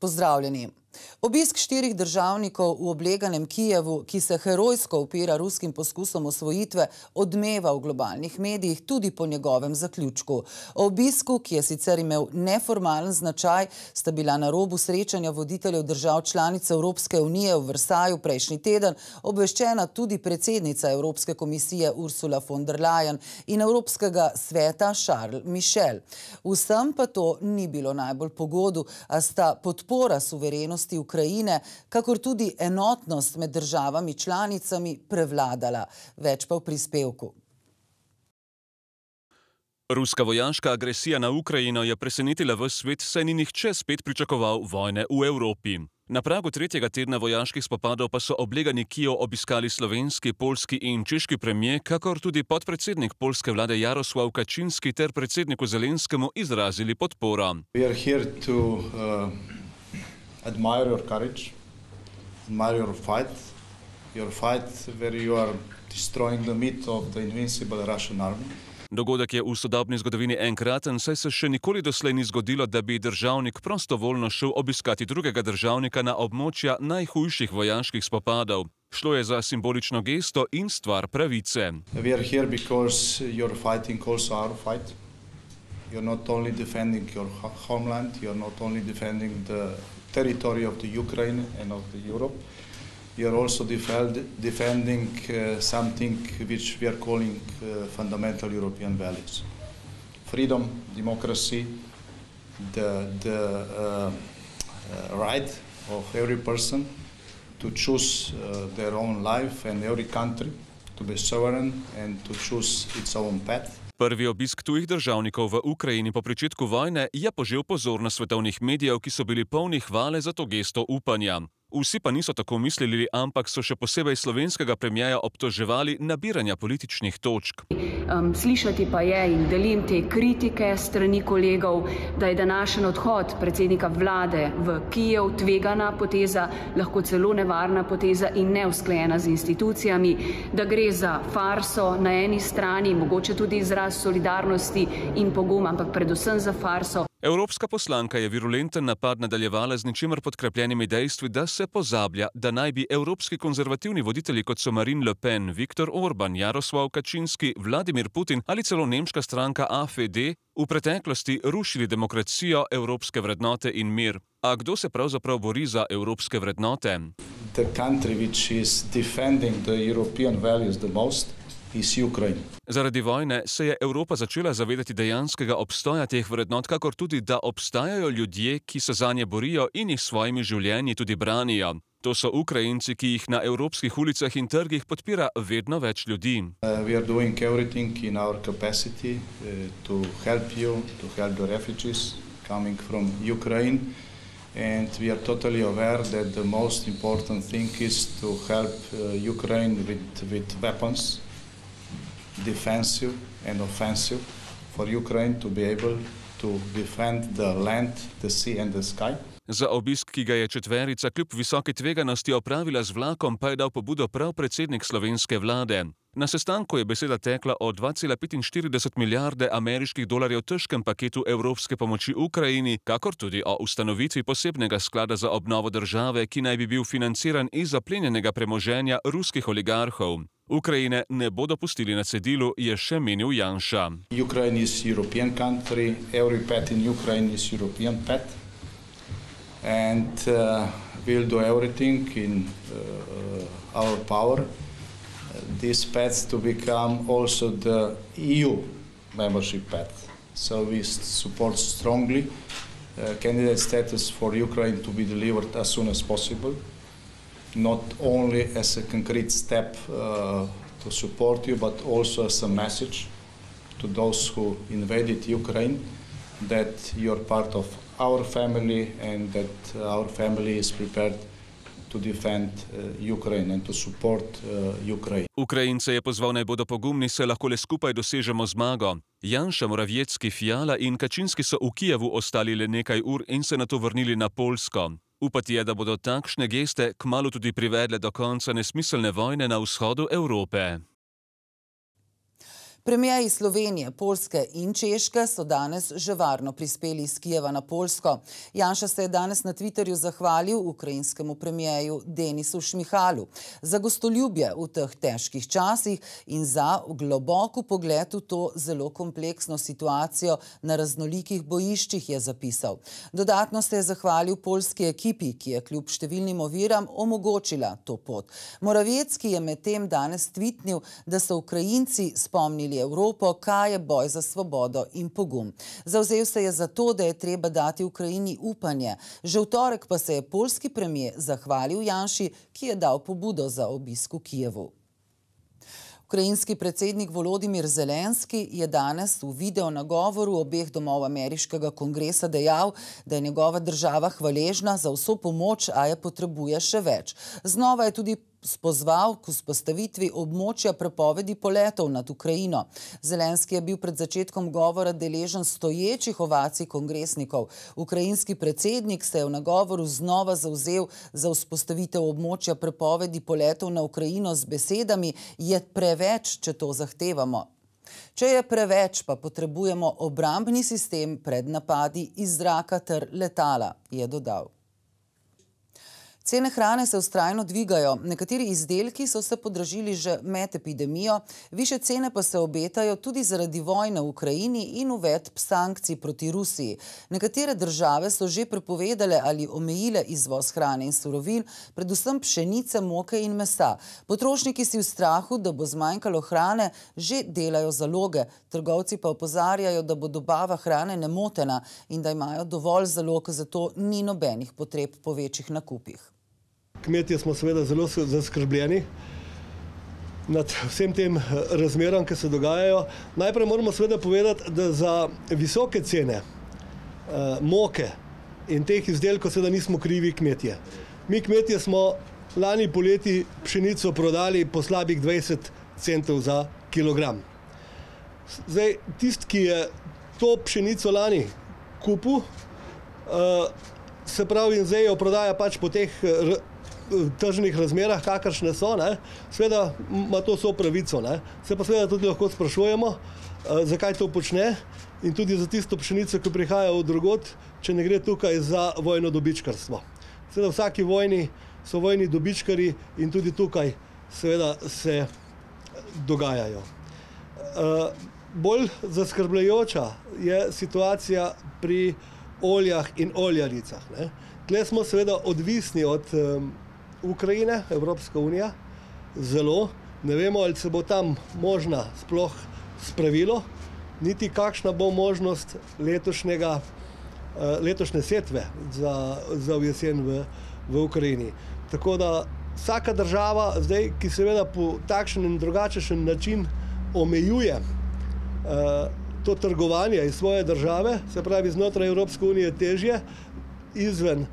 Pozdravljeni. Obisk štirih državnikov v obleganem Kijevu, ki se herojsko upira ruskim poskusom osvojitve, odmeva v globalnih medijih tudi po njegovem zaključku. O obisku, ki je sicer imel neformalen značaj, sta bila na robu srečanja voditeljev držav članice Evropske unije v Versaju prejšnji teden obveščena tudi predsednica Evropske komisije Ursula von der Leyen in Evropskega sveta Charles Michel. Vsem pa to ni bilo najbolj pogodu, a sta podpora suverenosti Ukrajine, kakor tudi enotnost med državami članicami prevladala. Več pa v prispevku. Ruska vojaška agresija na Ukrajino je presenetila v svet, saj ni nihče spet pričakoval vojne v Evropi. Na pragu tretjega tedna vojaških spopadov pa so oblegani Kijev obiskali slovenski, polski in češki premije, kakor tudi podpredsednik polske vlade Jaroslav Kačinski ter predsedniku Zelenskemu izrazili podporo. Admire your courage, admire your fight, your fight where you are destroying the myth of the invincible Russian army. Dogodek je v sodobni zgodovini enkraten, saj se še nikoli doslej ni zgodilo, da bi državnik prostovoljno šel obiskati drugega državnika na območja najhujših vojaških spopadov. Šlo je za simbolično gesto in stvar pravice. We are here because you're fighting also our fight. You're not only defending your homeland, you're not only defending the territory of the Ukraine and of the Europe. We are also defend, defending uh, something which we are calling uh, fundamental European values. Freedom, democracy, the, the uh, uh right of every person to choose uh, their own life and every country to be sovereign and to choose its own path. Prvi obisk tujih državnikov v Ukrajini po pričetku vojne je požel pozornost svetovnih medijev, ki so bili polni hvale za to gesto upanja. Vsi pa niso tako mislili, ampak so še posebej slovenskega premijaja obtoževali nabiranja političnih točk. Um, slišati pa je in delim te kritike strani kolegov, da je današnji odhod predsednika vlade v Kijev tvegana poteza, lahko celo nevarna poteza in neusklejena z institucijami, da gre za farso na eni strani, mogoče tudi izraz solidarnosti in pogum, ampak predvsem za farso. Evropska poslanka je virulenten napad nadaljevala z ničimer podkrepljenimi dejstvi, da se pozablja, da naj bi evropski konzervativni voditelji kot so Marine Le Pen, Viktor Orban, Jaroslav Kačinski, Vladimir Putin ali celo nemška stranka AFD v preteklosti rušili demokracijo, evropske vrednote in mir. A kdo se pravzaprav bori za evropske vrednote? The country which is defending the European values the most Zaradi vojne se je Evropa začela zavedati dejanskega obstoja teh vrednot, kakor tudi, da obstajajo ljudje, ki se za nje borijo in jih s svojimi življenji tudi branijo. To so Ukrajinci, ki jih na evropskih ulicah in trgih podpira vedno več ljudi. Uh, And we are totally aware that the most important thing is to help uh, Ukraine with, with weapons, defensive and offensive for Ukraine to be able to defend the land, the sea and the sky. Za obisk, ki ga je četverica kljub visoki tveganosti opravila z vlakom, pa je dal pobudo prav predsednik slovenske vlade. Na sestanku je beseda tekla o 2,45 milijarde ameriških dolarjev težkem paketu evropske pomoči Ukrajini, kakor tudi o ustanovitvi posebnega sklada za obnovo države, ki naj bi bil financiran iz zaplenjenega premoženja ruskih oligarhov. Ukrajine ne bodo pustili na cedilu, je še menil Janša. Ukrajina je evropska država, vsak pet in Ukrajina je evropski pet. In bomo naredili vse in naš power, these pets to become also the EU membership pet. So we support strongly uh, candidate status for Ukraine to be delivered as soon as possible. Not only as a concrete step uh, to support you, but also as a message to those who invaded Ukraine that you're part of our family and that our family is prepared to defend uh, Ukraine and to support uh, Ukraine. Ukrajince je pozval naj bodo pogumni, se lahko le skupaj dosežemo zmago. Janša, Moravjecki, Fiala in Kačinski so v Kijevu ostali le nekaj ur in se na to vrnili na Polsko. Upati je, da bodo takšne geste kmalo tudi privedle do konca nesmiselne vojne na vzhodu Evrope. Premijeji Slovenije, Polske in Češke so danes že varno prispeli iz Kijeva na Polsko. Janša se je danes na Twitterju zahvalil ukrajinskemu premijeju Denisu Šmihalu za gostoljubje v teh težkih časih in za globoko pogled v to zelo kompleksno situacijo na raznolikih bojiščih, je zapisal. Dodatno se je zahvalil polski ekipi, ki je kljub številnim oviram omogočila to pot. Moravecki je medtem danes tvitnil, da so Ukrajinci spomnili razvili Evropo, kaj je boj za svobodo in pogum. Zauzel se je za to, da je treba dati Ukrajini upanje. Že v torek pa se je polski premijer zahvalil Janši, ki je dal pobudo za obisk v Kijevu. Ukrajinski predsednik Volodimir Zelenski je danes v video nagovoru obeh domov ameriškega kongresa dejal, da je njegova država hvaležna za vso pomoč, a je potrebuje še več. Znova je tudi spozval k vzpostavitvi območja prepovedi poletov nad Ukrajino. Zelenski je bil pred začetkom govora deležen stoječih ovacij kongresnikov. Ukrajinski predsednik se je v nagovoru znova zauzel za vzpostavitev območja prepovedi poletov na Ukrajino z besedami je preveč, če to zahtevamo. Če je preveč, pa potrebujemo obrambni sistem pred napadi iz zraka ter letala, je dodal. Cene hrane se ustrajno dvigajo, nekateri izdelki so se podražili že med epidemijo, više cene pa se obetajo tudi zaradi vojne v Ukrajini in uvedb sankcij proti Rusiji. Nekatere države so že prepovedale ali omejile izvoz hrane in surovin, predvsem pšenice, moke in mesa. Potrošniki si v strahu, da bo zmanjkalo hrane, že delajo zaloge. Trgovci pa opozarjajo, da bo dobava hrane nemotena in da imajo dovolj zalog, zato ni nobenih potreb po večjih nakupih. Kmetje smo seveda zelo zaskrbljeni nad vsem tem eh, razmeram, ki se dogajajo. Najprej moramo seveda povedati, da za visoke cene uh, moke in teh izdelkov seveda nismo krivi kmetje. Mi kmetje smo lani poleti pšenico prodali po slabih 20 centov za kilogram. Zdaj, tist, ki je to pšenico lani kupil, uh, se pravi in zdaj jo prodaja pač po teh tržnih razmerah, kakršne so, ne, seveda ima to so pravico. Ne. Se pa seveda tudi lahko sprašujemo, uh, zakaj to počne in tudi za tisto pšenico, ki prihaja od drugot, če ne gre tukaj za vojno dobičkarstvo. Seveda v vsaki vojni so vojni dobičkari in tudi tukaj seveda se dogajajo. Uh, bolj zaskrbljajoča je situacija pri oljah in oljaricah. Tle smo seveda odvisni od um, Ukrajine, Evropska unija, zelo. Ne vemo, ali se bo tam možna sploh spravilo, niti kakšna bo možnost letošnjega, eh, letošnje setve za, za jesen v, v Ukrajini. Tako da vsaka država zdaj, ki seveda po takšen in drugačen način omejuje uh, to trgovanje iz svoje države, se pravi znotraj Evropske unije težje, izven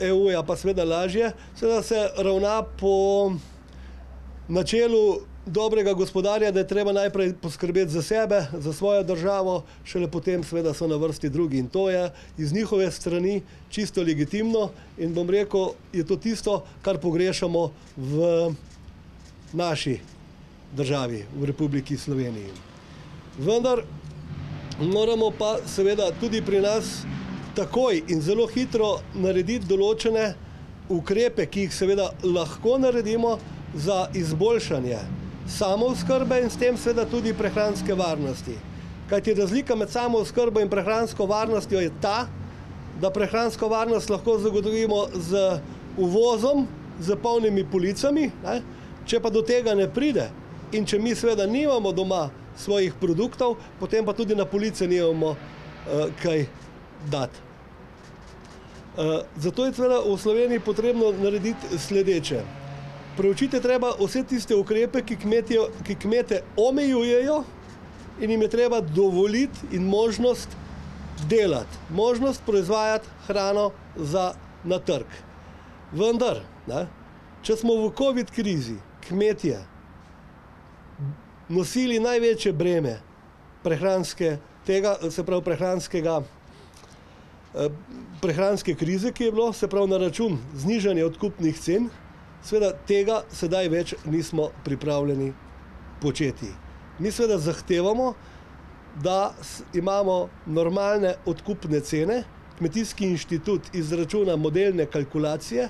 EU-ja eh, e pa seveda lažje, seveda se ravna po načelu dobrega gospodarja, da je treba najprej poskrbeti za sebe, za svojo državo, šele potem seveda so na vrsti drugi. In to je iz njihove strani čisto legitimno. In bom rekel, je to tisto, kar pogrešamo v naši državi, v Republiki Sloveniji. Vendar moramo pa seveda tudi pri nas takoj in zelo hitro narediti določene ukrepe, ki jih seveda lahko naredimo za izboljšanje samooskrbe in s tem seveda tudi prehranske varnosti. Kajti razlika med samooskrbo in prehransko varnostjo je ta, da prehransko varnost lahko zagotovimo z uvozom, z polnimi policami, ne? če pa do tega ne pride in če mi seveda nimamo doma svojih produktov, potem pa tudi na police nimamo uh, kaj dati. Uh, zato je seveda v Sloveniji potrebno narediti sledeče. Preučiti treba vse tiste ukrepe, ki, kmetje, ki kmete omejujejo in jim je treba dovoliti in možnost delati, možnost proizvajati hrano za na trg. Vendar, ne, če smo v COVID krizi, kmetje nosili največje breme prehranske, tega, se pravi prehranskega Eh, prehranske krize, ki je bilo, se pravi na račun znižanja odkupnih cen, seveda tega sedaj več nismo pripravljeni početi. Mi seveda zahtevamo, da imamo normalne odkupne cene, kmetijski inštitut izračuna modelne kalkulacije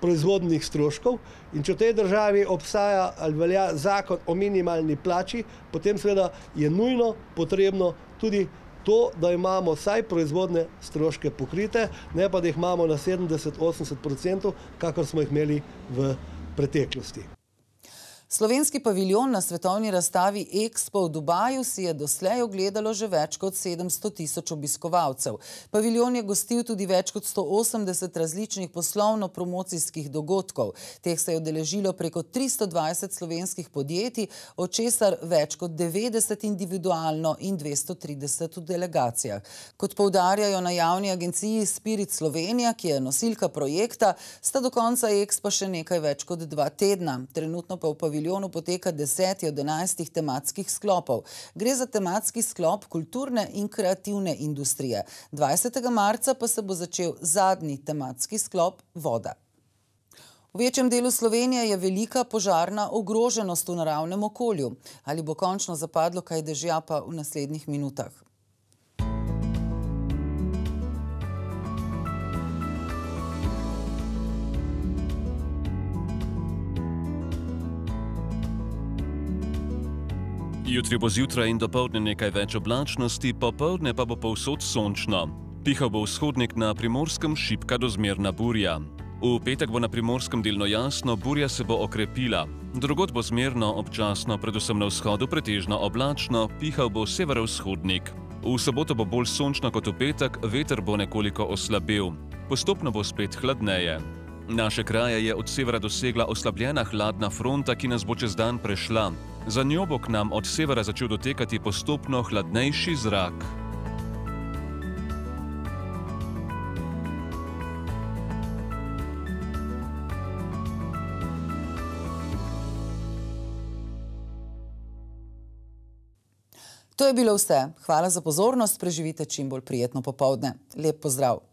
proizvodnih stroškov in če v tej državi obstaja ali velja zakon o minimalni plači, potem seveda je nujno potrebno tudi to, da imamo vsaj proizvodne stroške pokrite, ne pa da jih imamo na 70-80%, kakor smo jih imeli v preteklosti. Slovenski paviljon na svetovni razstavi Expo v Dubaju si je doslej ogledalo že več kot 700 tisoč obiskovalcev. Paviljon je gostil tudi več kot 180 različnih poslovno-promocijskih dogodkov. Teh se je odeležilo preko 320 slovenskih podjetij, od česar več kot 90 individualno in 230 v delegacijah. Kot poudarjajo na javni agenciji Spirit Slovenija, ki je nosilka projekta, sta do konca Expo še nekaj več kot dva tedna. Trenutno pa v paviljonu paviljonu poteka deseti od enajstih tematskih sklopov. Gre za tematski sklop kulturne in kreativne industrije. 20. marca pa se bo začel zadnji tematski sklop voda. V večjem delu Slovenije je velika požarna ogroženost v naravnem okolju. Ali bo končno zapadlo kaj dežja pa v naslednjih minutah? Jutri bo zjutraj in dopoledne nekaj več oblačnosti, popoldne pa bo povsod sončno. Pihal bo vzhodnik na primorskem šipka do zmerna burja. V petek bo na primorskem delno jasno, burja se bo okrepila. Drugod bo zmerno, občasno, predvsem na vzhodu pretežno oblačno, pihal bo severovzhodnik. V soboto bo bolj sončno kot v petek, veter bo nekoliko oslabel. Postopno bo spet hladneje. Naše kraje je od severa dosegla oslabljena hladna fronta, ki nas bo čez dan prešla. Za njo bo k nam od severa začel dotekati postopno hladnejši zrak. To je bilo vse. Hvala za pozornost, preživite čim bolj prijetno popovdne. Lep pozdrav!